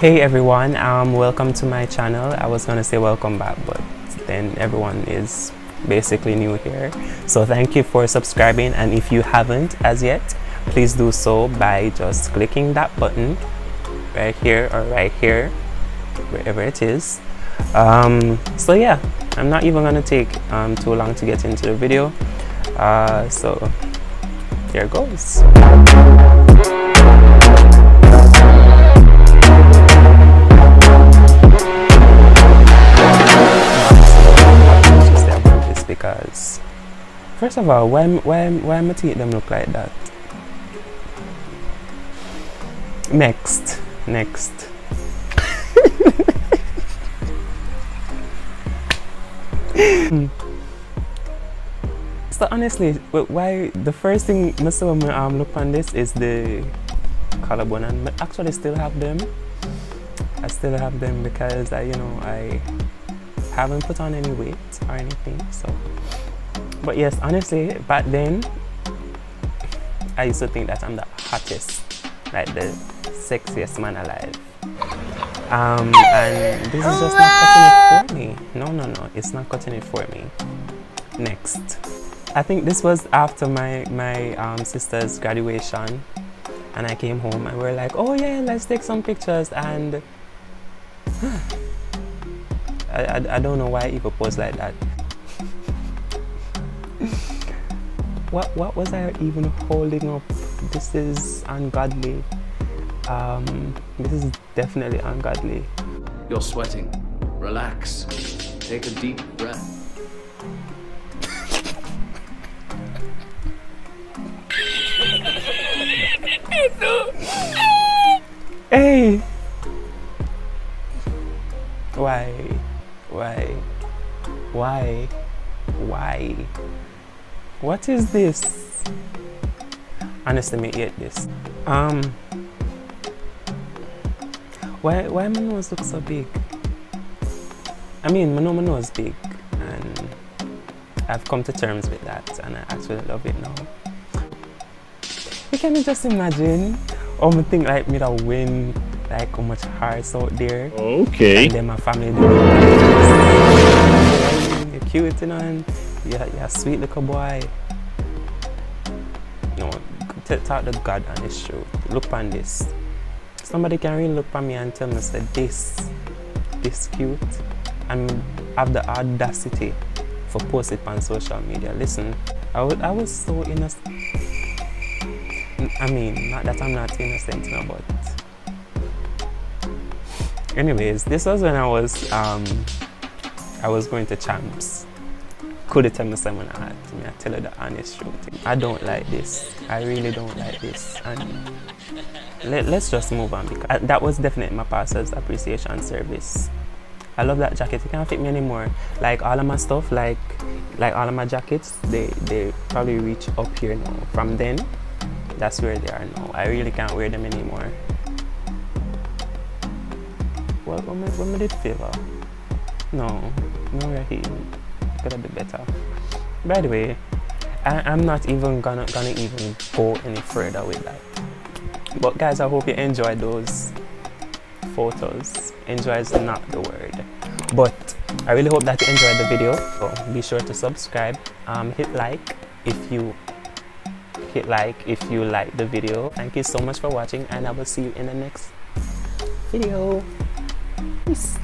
Hey everyone, um, welcome to my channel. I was gonna say welcome back, but then everyone is basically new here. So thank you for subscribing and if you haven't as yet, please do so by just clicking that button right here or right here, wherever it is. Um, so yeah, I'm not even gonna take um, too long to get into the video. Uh, so here goes. First of all why why why my teeth them look like that? Next next. So honestly why the first thing Mr. Woman um look on this is the collarbone and I actually still have them. I still have them because I you know I haven't put on any weight or anything so but yes honestly back then I used to think that I'm the hottest like the sexiest man alive. Um, and this is just not cutting it for me. No no no it's not cutting it for me. Next. I think this was after my my um, sister's graduation. And I came home and we are like oh yeah let's take some pictures. And I, I, I, don't know why I even pose like that what what was I even holding up? This is ungodly. Um, this is definitely ungodly. You're sweating. Relax. Take a deep breath. Hey! Why? Why? Why? Why what is this? Honestly me hate this. Um why why my nose look so big? I mean my, my nose big and I've come to terms with that and I actually love it now. You can just imagine oh I think like me that win like how much hearts out there. Okay. And then my family do You're cute, you know, and you're, you're sweet little boy. No, talk to God on this show. Look on this. Somebody can really look at me and tell me that this, this cute, and have the audacity for post it on social media. Listen, I was, I was so innocent. I mean, not that I'm not innocent, you know, but anyways this was when i was um i was going to champs could tell me someone to me I tell her the honest truth. I don't like this. I really don't like this. And let, us just move on because I, that was definitely my pastor's appreciation service. I love that jacket. It can't fit me anymore. Like all of my stuff like like all of my jackets they they probably reach up here now. From then that's where they are now. I really can't wear them anymore. What, what, what it favor? No, no, we're here. Gotta be better. By the way, I, am not even gonna gonna even go any further with that. But guys, I hope you enjoyed those photos. Enjoy is not the word. But I really hope that you enjoyed the video. So be sure to subscribe. Um, hit like if you hit like if you like the video. Thank you so much for watching and I will see you in the next video. Peace.